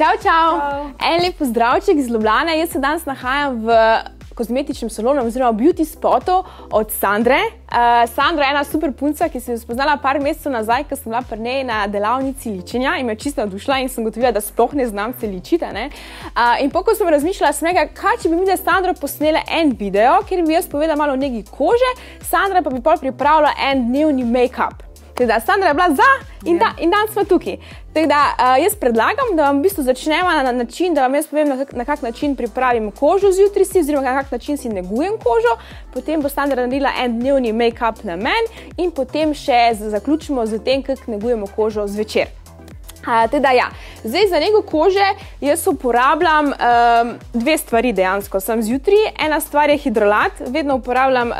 Čau, čau. En lep pozdravček iz Ljubljana. Jaz se danes nahajam v kozmetičnem salonu oziroma beauty spotu od Sandre. Uh, Sandra je ena super punca, ki sem jo spoznala par mesecev nazaj, ko sem bila pri njej na delavnici ličenja in me čisto navdušila in sem gotovila, da sploh ne znam se ličiti. Uh, in pokor sem razmišljala, sem rekla, kaj če bi mi za Sandro posnela en video, kjer bi jaz povedala malo o njegi kože, Sandra pa bi pol pripravila en dnevni make-up. Teda, Sandra je bila za in, da, in danes smo tukaj. Da, uh, jaz predlagam, da vam v bistvu začnemo na način, da vam jaz povem, na kak, na kak način pripravim kožo zjutraj, si, oziroma na kak način si negujem kožo, potem bo Sandra naredila en dnevni make-up na meni in potem še zaključimo z tem, kako negujemo kožo zvečer. Teda, ja. Zdaj za njego kože jaz uporabljam um, dve stvari dejansko. Sem zjutraj, ena stvar je hidrolat, vedno uporabljam uh,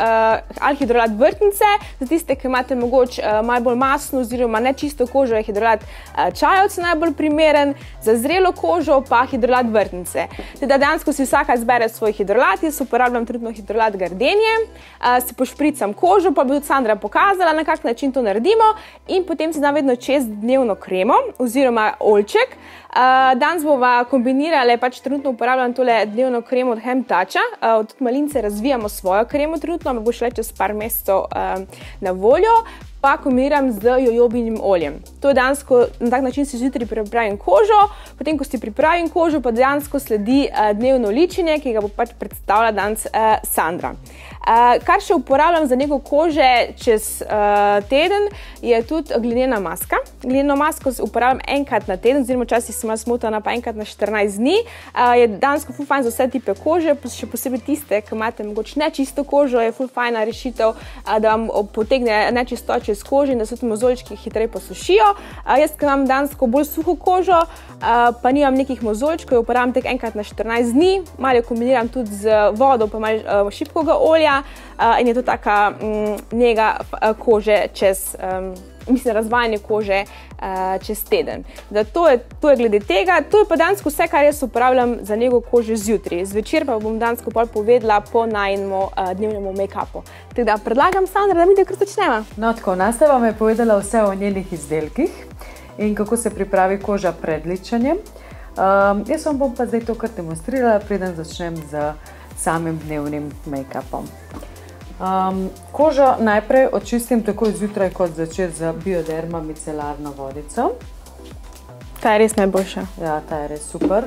alhidrolat vrtnice, za tiste, ki imate mogoče uh, malo bolj masno oziroma nečisto kožo, je hidrolat uh, čajovc najbolj primeren, za zrelo kožo pa hidrolat vrtnice. Teda dejansko si vsaka izbere svoj hidrolat, jaz uporabljam trenutno hidrolat gardenje, uh, si pošpricam kožo, pa bi od Sandra pokazala, na kak način to naredimo in potem si dam vedno čez dnevno kremo oziroma olček. Uh, danes bomo kombinirali, pač trenutno uporabljam tole dnevno kremo od Hemtača, uh, od malince razvijamo svojo kremo, trenutno bo šle čez par mesecev uh, na voljo. Pa kombiniram z jojobinim oljem. To je dejansko na tak način, si zjutraj pripravim kožo, potem, ko si pripravim kožo, pa dejansko sledi uh, dnevno ličenje, ki ga bo pač predstavila danes uh, Sandra. Uh, kar še uporabljam za njego kože čez uh, teden, je tudi glinena maska. Glineno masko uporabljam enkrat na teden, oziroma včasih sem smotana pa enkrat na 14 dni. Uh, je dejansko ful fajn za vse tipe kože, še posebej tiste, ki imate mogoče nečisto kožo, je ful fajna rešitev, uh, da vam potegne nečistoče iz kože in da se ti mozolički hitreje posušijo. Uh, jaz, ki imam dejansko bolj suho kožo, uh, pa nimam nekih mozoličkov, jo uporabljam tek enkrat na 14 dni, malo jo kombiniram tudi z vodo, pa malo uh, šipkega olja uh, in je to taka um, njega kože čez. Um, Mislim, razvajanje kože uh, čez teden. To je, to je glede tega, to je pa danes vse, kar jaz uporabljam za njego kožo zjutraj. Zvečer pa bom danes povedala po najmenjemu uh, dnevnemu make-upu. Tako da predlagam, Sandra, da mi da kar začnemo. No, tako nastava me je povedala vse o njenih izdelkih in kako se pripravi koža pred ličanjem. Um, jaz vam bom pa zdaj to kar demonstrirala, preden začnem z samim dnevnim make-upom. Um, kožo najprej očistim tako zjutraj, kot začeti z bioderma micelarno vodico. Ta je res najboljša. Ja, ta je res super.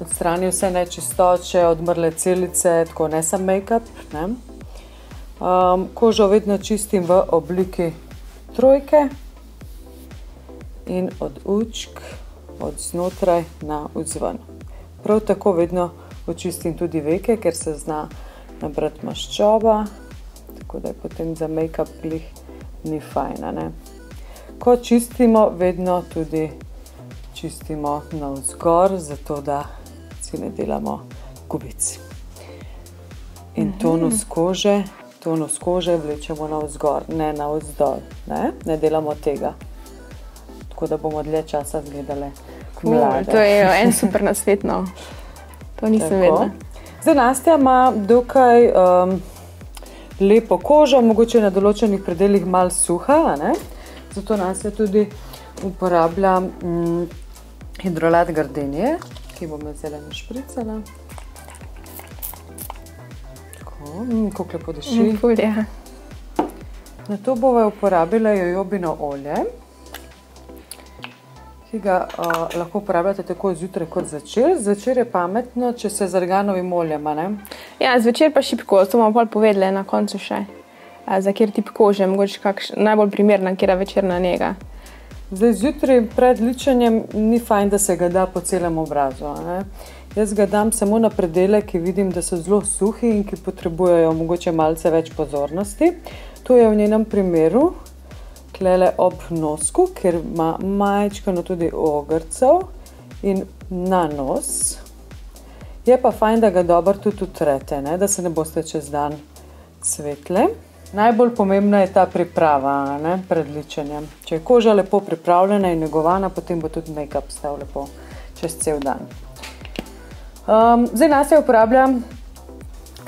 Odstrani vse nečistoče, odmrle celice, tako ne samo make-up. Um, kožo vedno čistim v obliki trojke in od učk, od znotraj na vzven. Prav tako vedno očistim tudi veke, ker se zna nabrati maščoba, tako da je potem za make-up glih ni fajna. Ne? Ko čistimo, vedno tudi čistimo na vzgor, zato da si ne delamo gubic. In mhm. tonus kože, tonus kože vlečemo na vzgor, ne na vzdolj. Ne? ne delamo tega. Tako da bomo dlje časa zgledali. Cool, to je en super nasvet. No. To nisem vedela. Zdaj, Nastja ima dokaj um, lepo kožo, mogoče na določenih predeljih malo suha, ne? zato Nastja tudi uporablja um, hidrolat gardenije, ki bomo zelo našpricala. Tako, mm, kako lepo diši. Mm, na to bomo uporabila jojobino olje ki ga uh, lahko uporabljate tako zjutraj kot zvečer. Zvečer je pametno, če se z arganovim oljem. Ja, zvečer pa šipko, to bomo pa povedali na koncu še. Uh, za kjer tip kože, mogoče kakš, najbolj primerna, kjer je večerna njega. Zdaj, zjutraj pred ličenjem ni fajn, da se ga da po celem obrazu. Jaz ga dam samo na predele, ki vidim, da so zelo suhi in ki potrebujejo mogoče malce več pozornosti. To je v njenem primeru, tlele ob nosku, ker ima majčkano tudi ogrcev in na nos. Je pa fajn, da ga dobro tudi utrete, ne? da se ne boste čez dan svetle. Najbolj pomembna je ta priprava ne? pred ličenjem. Če je koža lepo pripravljena in negovana, potem bo tudi make-up stal lepo čez cel dan. Um, zdaj nas je uporabljam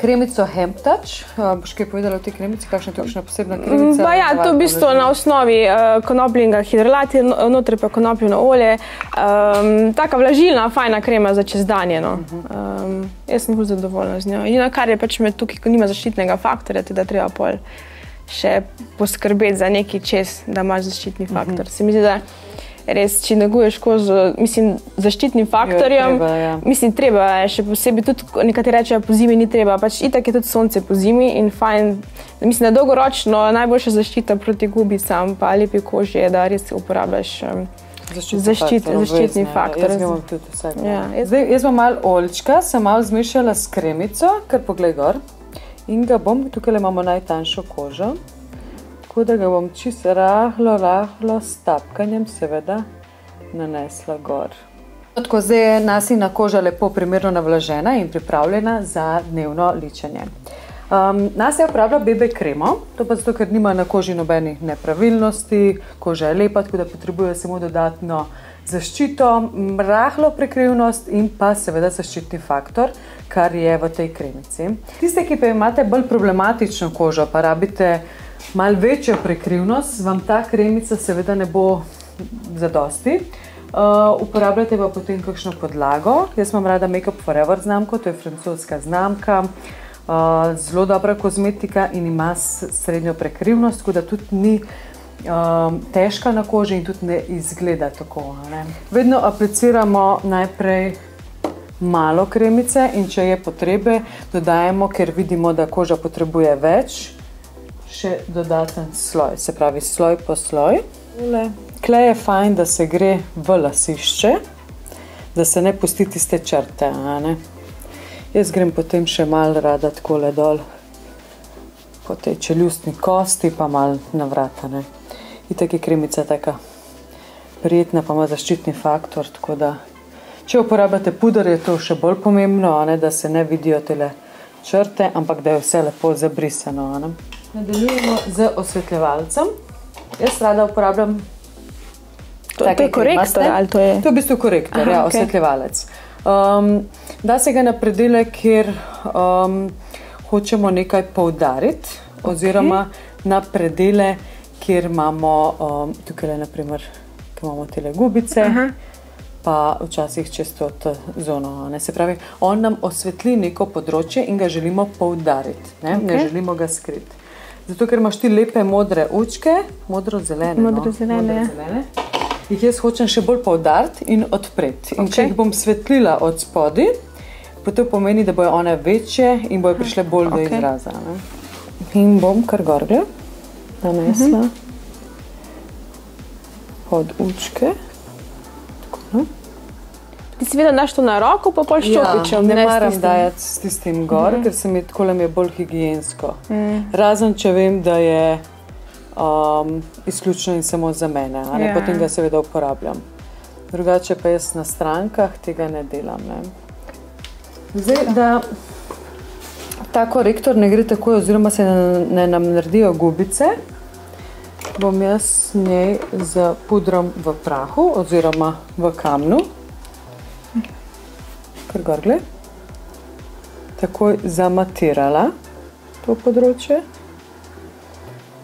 kremico Hemptouch. Uh, boš kaj povedala o tej kremici, kakšna je tukajšnja posebna kremica? Pa ja, to je v bistvu na osnovi uh, konopljnega hidrolata, notri pa konopljeno olje. Um, taka vlažilna, fajna krema za čez dan. No. Um, jaz sem bolj zadovoljna z njo. In kar je pač med tukaj, ko nima zaščitnega faktorja, da treba pol še poskrbeti za neki čez, da imaš zaščitni faktor. Se mi zdi, da res, če neguješ kožo, mislim, zaščitnim faktorjem. treba, ja. Mislim, treba je še posebej, tudi nekateri rečejo, po zimi ni treba, pač itak je tudi sonce po zimi in fajn. Mislim, da dolgoročno najboljša zaščita proti gubicam pa lepi koži je, da res uporabljaš. Um, Zaščit- zaščitni faktor. Jaz ga imam tudi vsak. dan. Ja, jaz- Zdaj, jaz imam malo oljčka, sem malo zmešala s kremico, kar poglej gor. In ga bom, tukaj imamo najtanjšo kožo, tako da ga bom čisto rahlo, rahlo s tapkanjem, seveda, nanesla gor. Tako zdaj je nasina koža lepo primerno navlažena in pripravljena za dnevno ličenje. Um, nas je uporabljal BB kremo, to pa zato, ker nima na koži nobenih nepravilnosti, koža je lepa, tako da potrebuje samo dodatno zaščito, rahlo prekrivnost in pa seveda zaščitni faktor, kar je v tej kremici. Tiste, ki pa imate bolj problematično kožo, pa rabite malo večjo prekrivnost, vam ta kremica seveda ne bo zadosti. Uh, uporabljate pa potem kakšno podlago. Jaz imam rada Make Up Forever znamko, to je francoska znamka, uh, zelo dobra kozmetika in ima srednjo prekrivnost, tako da tudi ni um, težka na koži in tudi ne izgleda tako. Ne. Vedno apliciramo najprej malo kremice in če je potrebe, dodajemo, ker vidimo, da koža potrebuje več, še dodaten sloj, se pravi sloj po sloj. Klej je fajn, da se gre v lasišče, da se ne pusti tiste črte. ne. Jaz grem potem še malo rada tako le dol po tej čeljustni kosti, pa malo na vrata. Ne. Itak je kremica taka prijetna, pa ima zaščitni faktor. da Če uporabljate puder, je to še bolj pomembno, ne, da se ne vidijo te črte, ampak da je vse lepo zabrisano. Ne. Nadaljujemo z osvetljevalcem. Jaz rada uporabljam. To, take to je korektor ali to je? To je v bistvu korektor, Aha, ja, okej. osvetljevalec. Um, da se ga na predele, kjer um, hočemo nekaj poudariti, oziroma na predele, kjer imamo um, tukaj, naprimer, kjer imamo tele gubice. Aha. Pa včasih čisto to zono. Ne? Se pravi, on nam osvetli neko področje in ga želimo poudariti, ne, okay. ne želimo ga skriti. Zato, ker imaš ti lepe modre učke, modro-zelene. Modro-zelene, no? ja. modro-zelene jih jaz hočem še bolj poudariti in odpreti. In če jih bom svetlila od spodaj, potem pomeni, da bojo one večje in bojo prišle bolj do Okej. izraza. Ne? In bom kar gorgle nanesla Mhm. pod učke. Ti si vedno daš to na roko, pa pol ščopičem. Ja, ne s maram dajati s tistim gor, mm -hmm. ker se mi tako le je bolj higijensko. Mm. Razen če vem, da je um, izključno in samo za mene, a ne Ja. potem ga seveda uporabljam. Drugače pa jaz na strankah tega ne delam. Ne. Zdaj, da ta korektor ne gre tako, oziroma se ne, ne nam naredijo gubice, bom jaz s njej z pudrom v prahu oziroma v kamnu, kar gorgle, takoj zamatirala to področje.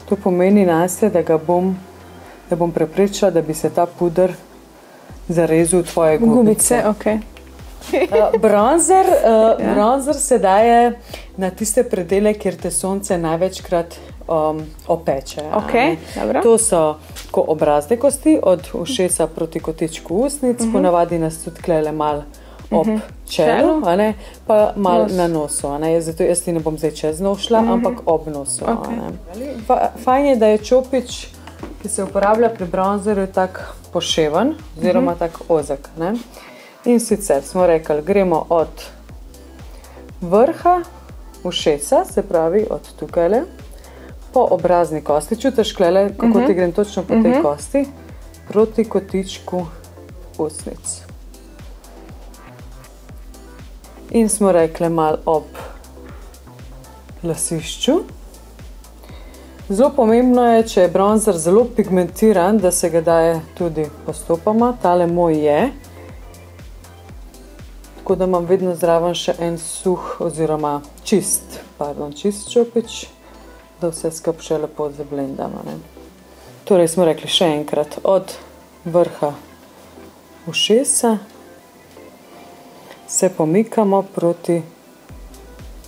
To pomeni nase, da, ga bom, da bom preprečila, da bi se ta puder zarezal v tvoje gubice. Gubice, ok. Uh, bronzer, uh, Ja. bronzer se daje na tiste predele, kjer te sonce največkrat um, opeče. dobro. to so ko obrazne kosti, od ušesa proti kotičku usnic, uh -huh. ponavadi nas tudi klele mal ob uh -huh. čelu, Čelu. pa mal Nos. Na nosu. Zato jaz ti ne bom zdaj čez nos šla, uh -huh. ampak ob nosu. ne. Fa, fajn je, da je čopič, ki se uporablja pri bronzerju, tako poševen, oziroma uh -huh. tako ozek. Ne? In sicer smo rekli, gremo od vrha ušesa, se pravi od tukaj, po obrazni kosti. Čutiš, klele, kako uh -huh. ti grem točno po tej uh -huh. kosti, proti kotičku usnic. In smo rekli, malo ob lasišču. Zelo pomembno je, če je bronzer zelo pigmentiran, da se ga daje tudi postopoma. Tale moj je. tako da imam vedno zraven še en suh, oziroma čist, pardon, čist čopič, da vse skupaj še lepo zablendamo. Ne. Torej smo rekli še enkrat od vrha ušesa se pomikamo proti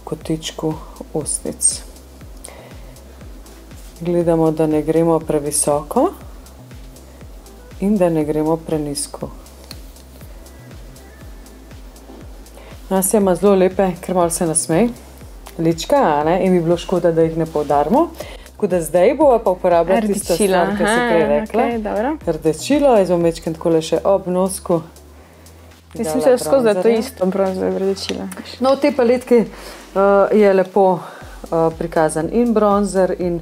kotičku ustnic. Gledamo, da ne gremo previsoko in da ne gremo prenisko. Nas ima zelo lepe, ker malo se nasmej, lička, in bi bilo škoda, da jih ne poudarimo. Tako da zdaj bomo pa uporabljali tisto, kar si prej rekla. Okay, Rdečilo, jaz bom večkrat tako le še ob nosku. Mislim, da je skozi to isto, bronzove rdečilo. No, v tej paletki uh, je lepo uh, prikazan in bronzer, in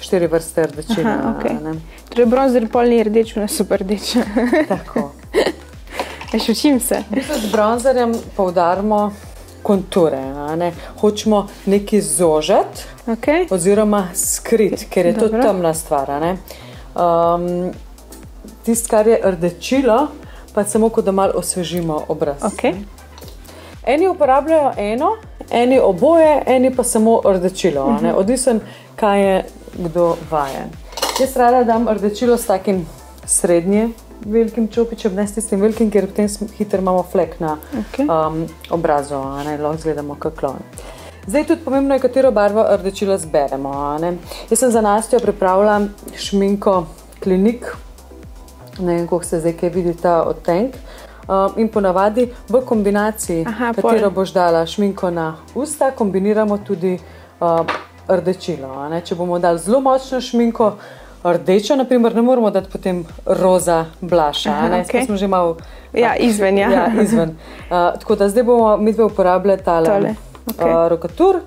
štiri vrste rdečila. Okay. Torej, bronzer pol ni rdeč, ne super rdeč. Tako. Še učim se. Z bronzerjem poudarimo konture. Hočemo nekaj zožiti, okay. oziroma skriti, ker je Dobro. to temna stvar. Um, Tisto, kar je rdečilo, pa samo kot da malo osvežimo obraz. Okay. Eni uporabljajo eno, eni oboje, eni pa samo rdečilo. Uh -huh. Odvisen, kaj je kdo vajen. Jaz rada dam rdečilo s takim srednjim velikim čopičem, ne s tistim velikim, ker potem hitro imamo flek na okay. um, obrazu, ne lahko gledamo kaklon. Zdaj tudi pomembno je, katero barvo rdečila zberemo. Jaz sem za Nastjo pripravila šminko klinik, ne vem, kako se zdaj kaj vidi ta odtenek. Um, in ponavadi v kombinaciji, Aha, katero pol. boš dala šminko na usta, kombiniramo tudi uh, rdečilo. Če bomo dali zelo močno šminko, rdečo, naprimer, ne moramo dati potem roza blaša. Aha, okay. Smo že malo ja, izven. Ja. Ja, izven. Uh, tako da zdaj bomo mi dve uporabljali tale okay. uh, rokatur,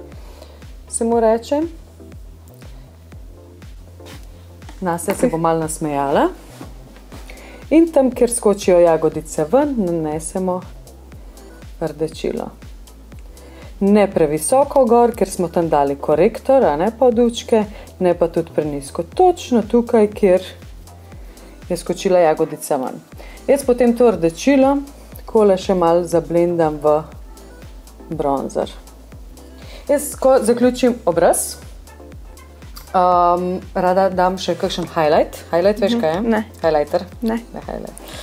se mu reče. Nas okay. se bo malo nasmejala. In tam, kjer skočijo jagodice ven, nanesemo rdečilo. Ne previsoko gor, ker smo tam dali korektor, a ne pa odučke, ne pa tudi prenisko. Točno tukaj, kjer je skočila jagodica ven. Jaz potem to rdečilo, tako le še malo zablendam v bronzer. Jaz, ko zaključim obraz, Um, rada dam še kakšen highlight. Highlight, veš kaj je? Ne. Highlighter. Ne. ne highlight.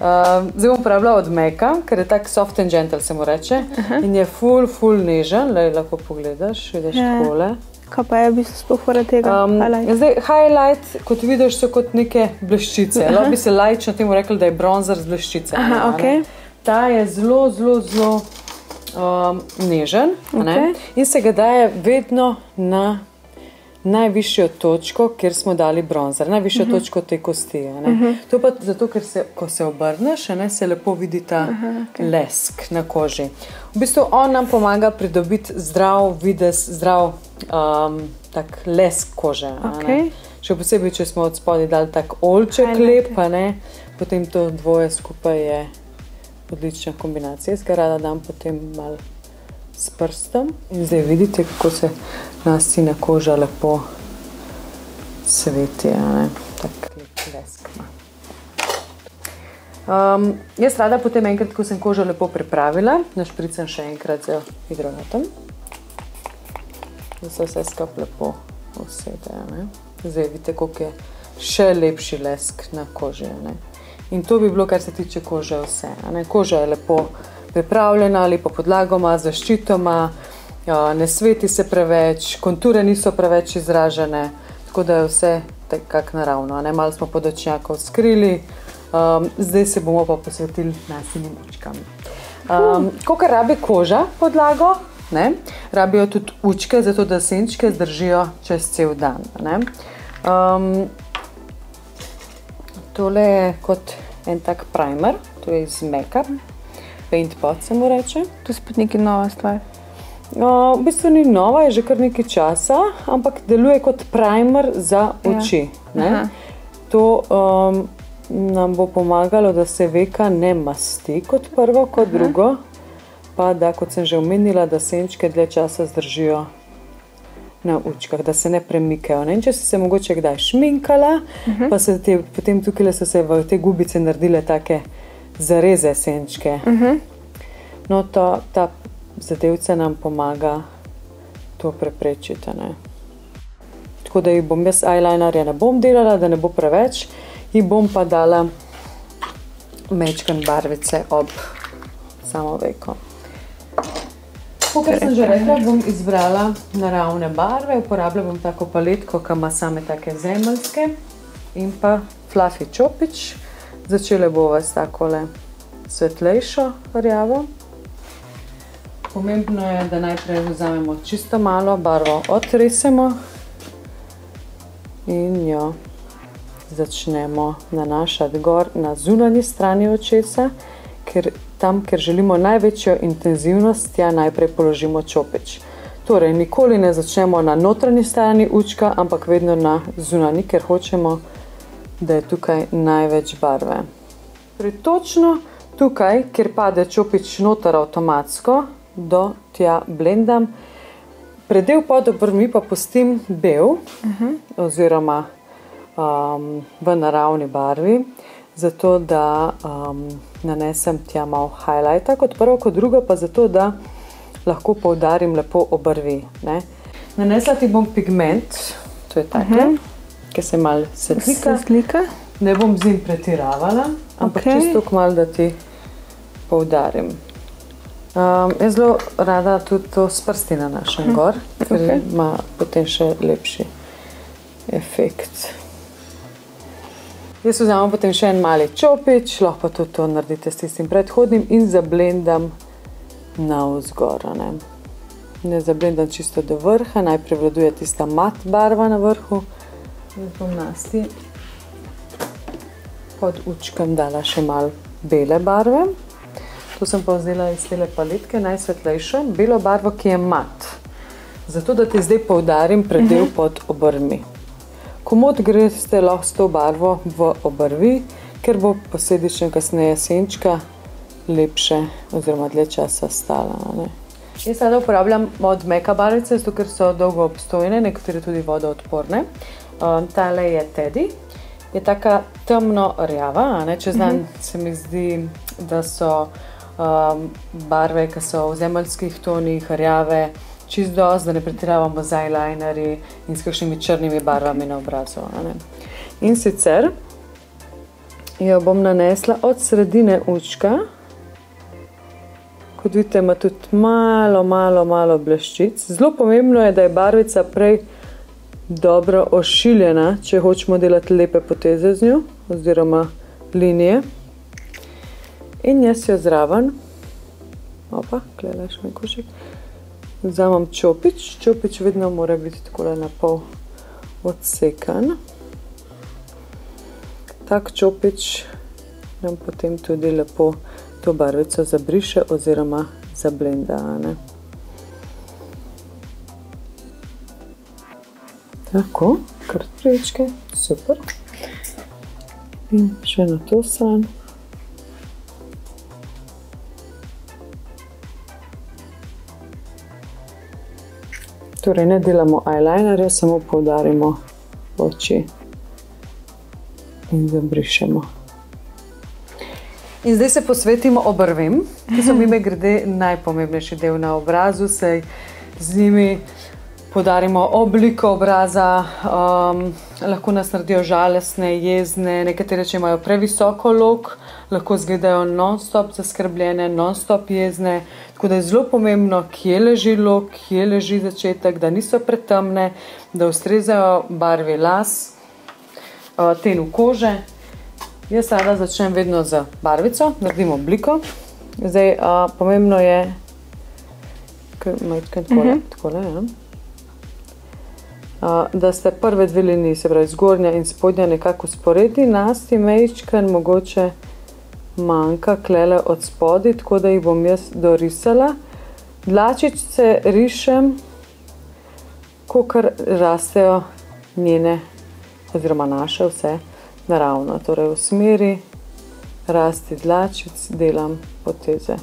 um, zdaj bom uporabljala od Meka, ker je tako soft and gentle, se mu reče. Uh -huh. In je full, full nežen, le lahko pogledaš, vidiš ja. kole. Kaj pa je v bistvu spohore tega? Um, highlight? Zdaj, highlight, kot vidiš, so kot neke bleščice. Lahko bi se lajčno temu rekel, da je bronzer z bleščice. Aha, okay. Ta je zelo, zelo, zelo um, nežen okay. in se ga daje vedno na najvišjo točko, kjer smo dali bronzer, najvišjo uh mhm. -huh. točko te kosti. Uh mhm. -huh. To pa zato, ker se, ko se obrneš, ne, se lepo vidi ta uh -huh, okay. lesk na koži. V bistvu on nam pomaga pridobiti zdrav videz, zdrav um, lesk kože. Okay. Še posebej, če smo od spodaj dali tako olček lep, potem to dvoje skupaj je odlična kombinacija. Jaz ga rada dam potem malo s prstom in zdaj vidite, kako se nasina koža lepo sveti. Tako lesk ima. Um, jaz rada potem enkrat, ko sem kožo lepo pripravila, našpricam še enkrat z hidronatom, da se vse skupaj lepo usede. Zdaj vidite, koliko je še lepši lesk na koži. Ne? In to bi bilo, kar se tiče kože, vse. Koža je lepo pripravljena, lepo podlagoma, zaščitoma, ja, ne sveti se preveč, konture niso preveč izražene, tako da je vse tako naravno. Ne? Malo smo podočnjakov skrili, um, zdaj se bomo pa posvetili nasilnim učkam. Um, Ko kar rabi koža podlago, ne? rabijo tudi učke, zato da senčke zdržijo čez cel dan. Um, tole je kot en tak primer, to je iz make-up paint pot, se mu reče. To je spet nekaj nova stvar. Uh, v bistvu ni nova, je že kar nekaj časa, ampak deluje kot primer za ja. oči. Ja. To um, nam bo pomagalo, da se veka ne masti kot prvo, kot Aha. drugo, pa da, kot sem že omenila, da senčke dlje časa zdržijo na učkah, da se ne premikajo. Ne? Če si se mogoče kdaj šminkala, uh -huh. pa se te, potem tukaj so se v te gubice naredile take zareze senčke. Uh -huh. No, to, ta zadevca nam pomaga to preprečiti. Ne. Tako da jih bom jaz eyelinerja ne bom delala, da ne bo preveč, jih bom pa dala mečken barvice ob samo veko. Kot sem že rekla, bom izbrala naravne barve, uporabljala bom tako paletko, ki ima same take zemeljske in pa fluffy čopič. Začele bova s takole svetlejšo rjavo. Pomembno je, da najprej vzamemo čisto malo barvo, otresemo in jo začnemo nanašati gor na zunanji strani očesa, ker tam, ker želimo največjo intenzivnost, tja najprej položimo čopič. Torej, nikoli ne začnemo na notranji strani učka, ampak vedno na zunanji, ker hočemo, da je tukaj največ barve. Torej, točno tukaj, kjer pade čopič noter avtomatsko, do tja blendam. Predel pod obrvmi pa pustim bel, uh -huh. oziroma um, v naravni barvi, zato da um, nanesem tja malo highlighta kot prvo, kot drugo pa zato, da lahko poudarim lepo obrvi. Ne. Nanesla ti bom pigment, to je tako, uh -huh. Ki se mal slika. Se slika. Ne bom z njim pretiravala, ampak okay. čisto kmal, da ti poudarim. Um, jaz zelo rada tudi to s prsti na našem hm. gor, ker okay. ima potem še lepši efekt. Jaz vzamem potem še en mali čopič, lahko tudi to naredite s tistim predhodnim in zablendam na vzgor. Ne. ne zablendam čisto do vrha, najprej vladuje tista mat barva na vrhu. Jaz bom nasti pod učkem dala še malo bele barve. To sem pa vzela iz te paletke, najsvetlejšo, belo barvo, ki je mat. Zato, da ti zdaj poudarim predel uh mhm. -huh. pod obrvmi komod greste lahko s to barvo v obrvi, ker bo posledično kasneje senčka lepše oziroma dlje časa stala. Ne. Jaz sedaj uporabljam od meka barvice, zato ker so dolgo obstojne, nekatere tudi vodoodporne. Um, tale je Teddy, je taka temno rjava, ne? čez dan mm -hmm. se mi zdi, da so um, barve, ki so v zemeljskih tonih rjave, čist dosti, da ne pretiravamo z eyelinerji in s kakšnimi črnimi barvami na obrazu. In sicer jo bom nanesla od sredine učka. Kot vidite, ima tudi malo, malo, malo bleščic. Zelo pomembno je, da je barvica prej dobro ošiljena, če hočemo delati lepe poteze z njo, oziroma linije. In jaz jo zraven, opa, gledaš mi košek, Vzamem čopič, čopič vedno mora biti tako na pol odsekan. Tak čopič nam potem tudi lepo to barvico zabriše oziroma zablenda. Ne? Tako, kar prečke, super. In še na to stran. Torej, ne delamo eyelinerja, samo poudarimo oči in zabrišemo. In zdaj se posvetimo obrvem, ki so mi grede najpomembnejši del na obrazu, saj z njimi podarimo obliko obraza, um, lahko nas naredijo žalostne, jezne, nekatere, če imajo previsoko lok, lahko izgledajo non-stop zaskrbljene, non-stop jezne. Tako da je zelo pomembno, kje leži lok, kje leži začetek, da niso pretemne, da ustrezajo barvi las, uh, tenu kože. Jaz sada začnem vedno z barvico, naredim obliko. Zdaj, uh, pomembno je, uh, da ste prve dve liniji, se pravi zgornja in spodnja, nekako sporedni, nasti mejčken, mogoče manjka klele od spodi, tako da jih bom jaz dorisala. Dlačice rišem, kakor rastejo njene, oziroma naše vse naravno. Torej v smeri rasti dlačic delam poteze.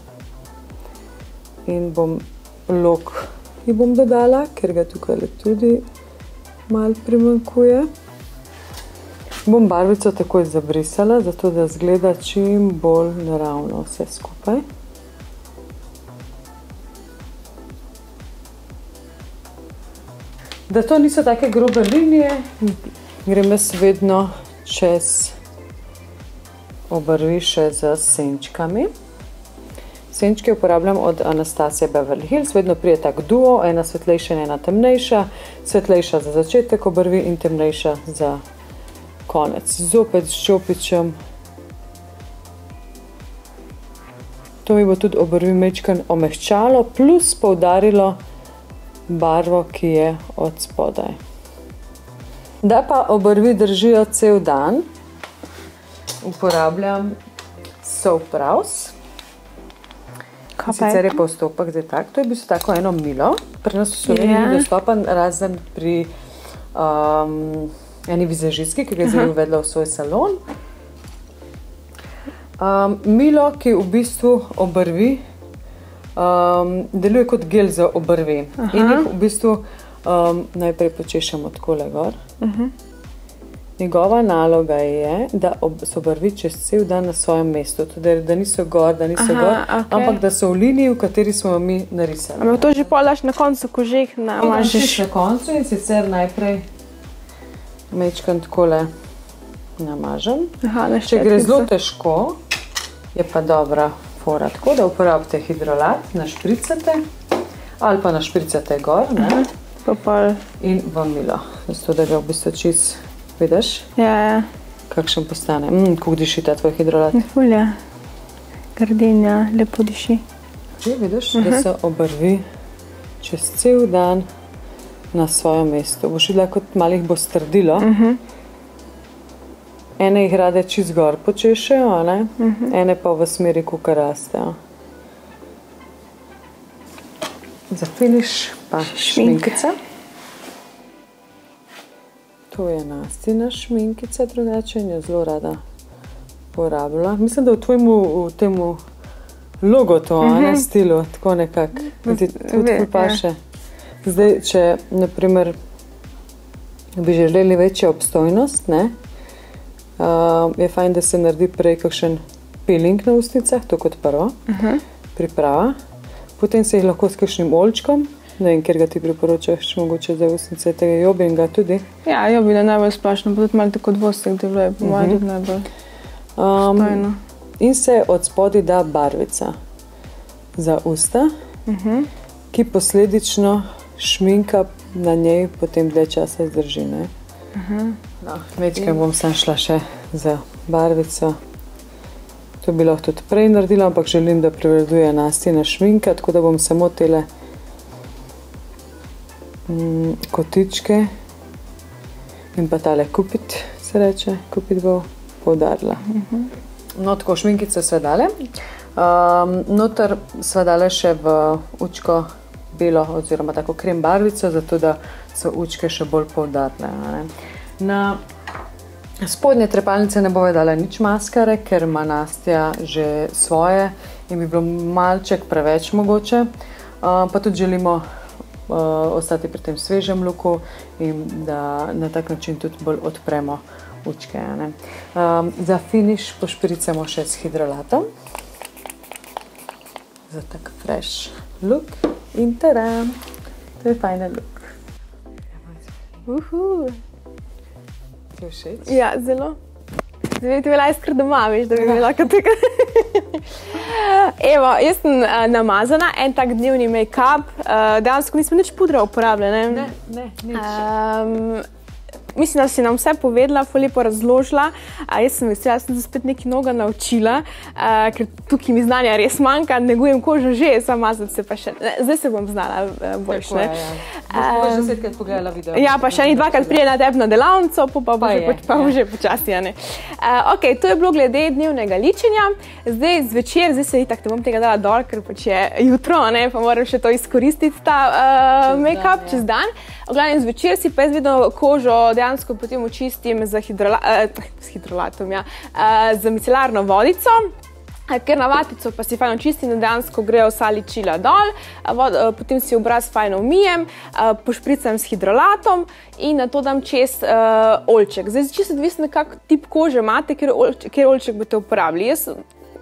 In bom lok ji bom dodala, ker ga tukaj tudi malo primankuje. Bom barvico takoj zabrisala, zato da zgleda čim bolj naravno vse skupaj. Da to niso take grobe linije, grem jaz vedno čez obrvi še z senčkami. Senčke uporabljam od Anastasije Beverly Hills, vedno prije tak duo, ena svetlejša in ena temnejša, svetlejša za začetek obrvi in temnejša za konec. Zopet s čopičem. To mi bo tudi obrvi mečkan omehčalo, plus poudarilo barvo, ki je od spodaj. Da pa obrvi držijo cel dan, uporabljam Sopraus. Sicer je postopek zdaj tak, to je bilo tako eno milo, pri nas v Sloveniji Ja. je dostopen razen pri um, eni vizažistki, ki ga je zdaj uvedla v svoj salon. Um, milo, ki v bistvu obrvi, um, deluje kot gel za obrvi. Aha. In jih v bistvu um, najprej počešemo tako le gor. Njegova naloga je, da ob, so obrvi čez cel dan na svojem mestu, tudi, da niso gor, da niso Aha, gor, okej. ampak da so v liniji, v kateri smo jo mi narisali. Ampak to že polaš na koncu, ko že jih namažeš. Na koncu in sicer najprej mečkam takole namažem. Aha, na Če gre zelo težko, je pa dobra fora tako, da uporabite hidrolat, našpricate ali pa našpricate gor ne, Pa pol. in vam milo. Zato, da ga v bistvu čist vidiš, Ja, ja. kakšen postane. Mm, kako diši ta tvoj hidrolat. Fulja. Gardinja, lepo diši. Že vidiš, uh -huh. da se obrvi čez cel dan na svojem mestu. Boš videla, kot malih bo strdilo. Uh -huh. Ene jih rade čez gor počešejo, ne? uh -huh. ene pa v smeri, kuka rastejo. Za finiš pa šminkica. To je nastina šminkica, drugače in jo zelo rada porabila. Mislim, da v tvojemu v temu logotu, uh -huh. ne stilu, tako nekako, ti tudi Ve, ful paše. Zdaj, če naprimer, bi želeli večjo obstojnost, ne, uh, je fajn, da se naredi prej kakšen peeling na ustnicah, to kot prvo, uh -huh. priprava. Potem se jih lahko s kakšnim olčkom, ne vem, ker ga ti priporočaš, mogoče za ustnice tega jobinga tudi. Ja, jo bi da najbolj splošno, pa tudi malo tako dvostek deluje, po mojem, tudi najbolj Um, stojno. in se od spodaj da barvica za usta, uh -huh. ki posledično šminka na njej potem dlje časa zdrži. Uh -huh. no, Večkrat bom sam šla še za barvico. To bi lahko tudi prej naredila, ampak želim, da prevladuje nastina šminka, tako da bom samo tele mm, kotičke in pa tale kupit, se reče, kupit bo poudarila. No, tako šminkice sve dale. Um, noter sva dale še v učko belo oziroma tako krem barvico, zato da so učke še bolj poudarne. Na spodnje trepalnice ne bova dala nič maskare, ker ima Nastja že svoje in bi bilo malček preveč mogoče. Uh, pa tudi želimo uh, ostati pri tem svežem luku in da na tak način tudi bolj odpremo učke. ne. Um, za finiš pošpricamo še s hidrolatom. Za tak fresh look in taram. To je fajn look. Uhu. Ti je všeč? Ja, zelo. Zdaj ti velja iskr doma, veš, da bi mi lahko tega. Evo, jaz sem uh, namazana, en tak dnevni make-up, uh, dejansko nismo nič pudra uporabljali. Ne, ne, nič. Um, mislim, da si nam vse povedala, lepo razložila. A jaz sem vesela, da sem se spet nekaj novega naučila, uh, ker tukaj mi znanja res manjka, negujem kožo že, sama mazati se pa še. ne, Zdaj se bom znala boljš. Tako je, ne. ja. Um, desetkrat pogledala video. Ja, pa še ni dvakrat prije na tebi na delavnico, pa, pa, Pa pa, že, je, poč- pa ja. že počasi. a. Uh, okay, to je bilo glede dnevnega ličenja. Zdaj zvečer, zdaj se itak ne bom tega dala dol, ker pač je jutro, a ne, pa moram še to izkoristiti, ta uh, Čez make-up dan, ja. čez dan. Glavnem zvečer si pa jaz vedno kožo dejansko potem očistim z, hidrola, uh, z hidrolatom, ja, uh, z micelarno vodico. Eh, Ker na vatico pa si fajn očistim, da dejansko grejo vsa ličila dol, vod, eh, potem si obraz fajn umijem, eh, pošpricam s hidrolatom in na to dam čez olček. Zdaj, čisto odvisno, kak tip kože imate, ker, olč, ker olček boste uporabili. Jaz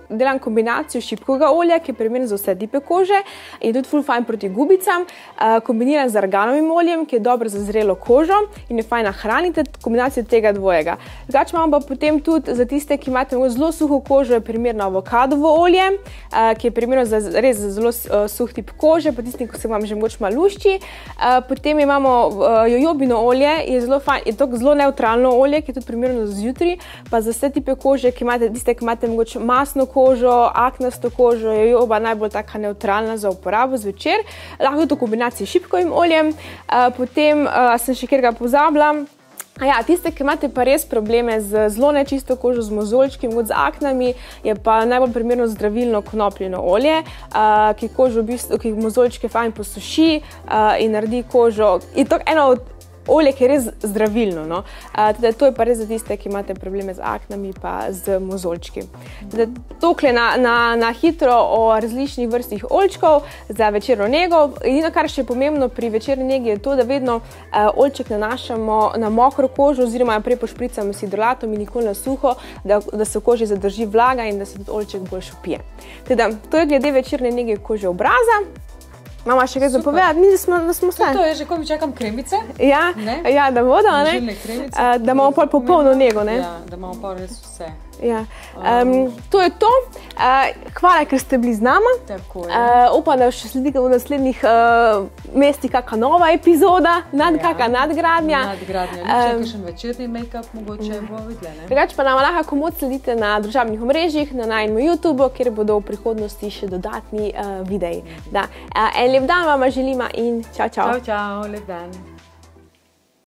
delam kombinacijo šipkega olja, ki je primeren za vse tipe kože in tudi full fajn proti gubicam. Uh, kombiniran z arganovim oljem, ki je dobro za zrelo kožo in je fajn nahraniti kombinacijo tega dvojega. Drugače imamo pa potem tudi za tiste, ki imate zelo suho kožo, je primerno avokadovo olje, uh, ki je primerno za res za zelo uh, suh tip kože, pa tisti, ki se vam že mogoče malo lušči. Uh, potem imamo uh, jojobino olje, je zelo fajn, je to zelo neutralno olje, ki je tudi primerno zjutraj, pa za vse tipe kože, ki imate, tiste, ki imate mogoče masno kožo, aknasto kožo, jojoba najbolj taka neutralna za uporabo zvečer, lahko to kombinacijo s šipkovim oljem. Uh, potem uh, sem še kjer ga pozabila. Ja, tiste, ki imate pa res probleme z zelo nečisto kožo, z mozolčki, z aknami, je pa najbolj primerno zdravilno konopljeno olje, uh, ki kožo, v bistvu, ki mozolčke fajn posuši uh, in naredi kožo. In to je eno od olje, ki je res zdravilno. No? Uh, to je pa res za tiste, ki imate probleme z aknami in z mozolčki. Tokle na, na, na hitro o različnih vrstih olčkov za večerno nego. Edino, kar še je pomembno pri večerni negi, je to, da vedno uh, olček nanašamo na mokro kožo, oziroma prej pošpricamo s hidrolatom in nikoli na suho, da, da se v koži zadrži vlaga in da se tudi olček bolj šupije. Teda, to je glede večerne nege kože obraza. Mama še kaj zapovedati, mi smo, smo vse. To je že, ko mi čakam kremice. Ja, ja da bodo, ne? Uh, da imamo pol popolno nego, ne? Ja, da imamo pol res vse. Ja. Um, to je to. Uh, hvala, ker ste bili z nama. Uh, upam, da še sledite v naslednjih uh, mestih, kakšna nova epizoda, nad, ja. kakšna nadgradnja. Nadgradnja, um, še večerni make-up, mogoče ja. bo videl. Drugače pa nam lahko komoč sledite na družabnih omrežjih, na najmo YouTube, kjer bodo v prihodnosti še dodatni uh, videi. Mhm. Uh, en lep dan vam želimo in čau, čau. Čau, čau, lep dan.